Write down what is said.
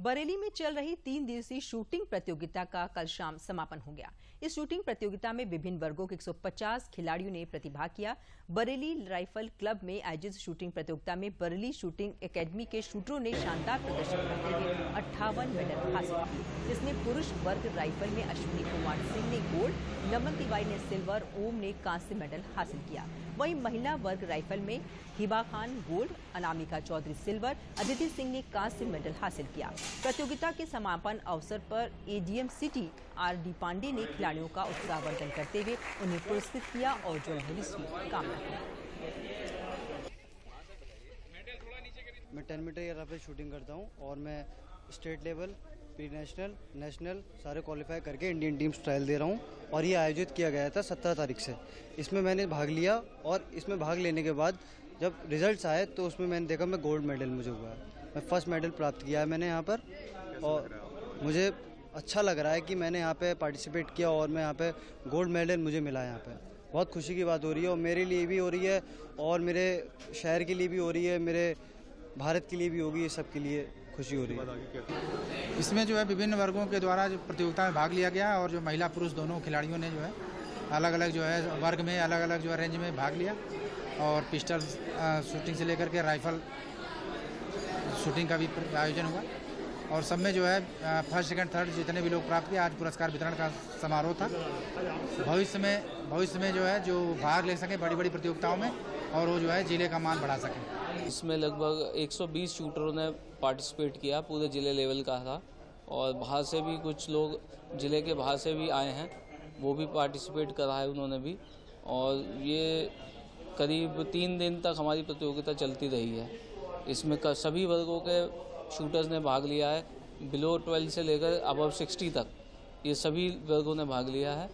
बरेली में चल रही तीन दिवसीय शूटिंग प्रतियोगिता का कल शाम समापन हो गया। इस शूटिंग प्रतियोगिता में विभिन्न वर्गों के 150 खिलाड़ियों ने प्रतिभाग किया। बरेली राइफल क्लब में आयोजित शूटिंग प्रतियोगिता में बरेली शूटिंग एकेडमी के शूटरों ने शानदार प्रदर्शन करते हुए अट्ठावन मेडल हासिल किए। जिसमें पुरुष वर्ग राइफल में अश्विनी कुमार सिंह ने नमन तिवारी ने सिल्वर, ओम ने कांस्य मेडल हासिल किया। वहीं महिला वर्ग राइफल में हिबा खान गोल्ड, अनामिका चौधरी सिल्वर, अदिति सिंह ने कांस्य मेडल हासिल किया। प्रतियोगिता के समापन अवसर पर ADM city R D Pandey ने खिलाड़ियों का उत्साहवर्धन करते हुए उन्हें पुरस्कृत किया और जो भविष्य कामना की। मैं टेन मीटर एयर पे शूटिंग करता हूँ और मैं state level pre national national सारे क्वालिफाई करके इंडियन टीम ट्रायल दे रहा हूँ और ये आयोजित किया गया था सत्रह तारीख से। इसमें मैंने भाग लिया और इसमें भाग लेने के बाद जब रिजल्ट्स आए तो उसमें मैंने देखा मैं गोल्ड मेडल मुझे हुआ है। मैं फ़र्स्ट मेडल प्राप्त किया है मैंने यहाँ पर और मुझे अच्छा लग रहा है कि मैंने यहाँ पे पार्टिसिपेट किया और मैं यहाँ पे गोल्ड मेडल मुझे मिला यहाँ पे। बहुत खुशी की बात हो रही है और मेरे लिए भी हो रही है और मेरे शहर के लिए भी हो रही है, मेरे भारत के लिए भी होगी ये सब के लिए। खुशी हो रही है। इसमें जो है विभिन्न वर्गों के द्वारा जो प्रतियोगिता में भाग लिया गया और जो महिला पुरुष दोनों खिलाड़ियों ने जो है अलग अलग जो है वर्ग में अलग अलग जो है रेंज में भाग लिया और पिस्टल शूटिंग से लेकर के राइफल शूटिंग का भी आयोजन हुआ और सब में जो है फ़र्स्ट सेकंड थर्ड जितने भी लोग प्राप्त किए, आज पुरस्कार वितरण का समारोह था। भविष्य में भविष्य में जो है, जो भाग ले सकें बड़ी बड़ी प्रतियोगिताओं में और वो जो है, ज़िले का मान बढ़ा सकें। इसमें लगभग 120 शूटरों ने पार्टिसिपेट किया, पूरे ज़िले लेवल का था। और बाहर से भी कुछ लोग, ज़िले के बाहर से भी आए हैं, वो भी पार्टिसिपेट करा है उन्होंने भी। और ये करीब तीन दिन तक हमारी प्रतियोगिता चलती रही है। इसमें सभी वर्गों के शूटर्स ने भाग लिया है। बिलो ट्वेल्व से लेकर अबव सिक्सटी तक ये सभी वर्गों ने भाग लिया है।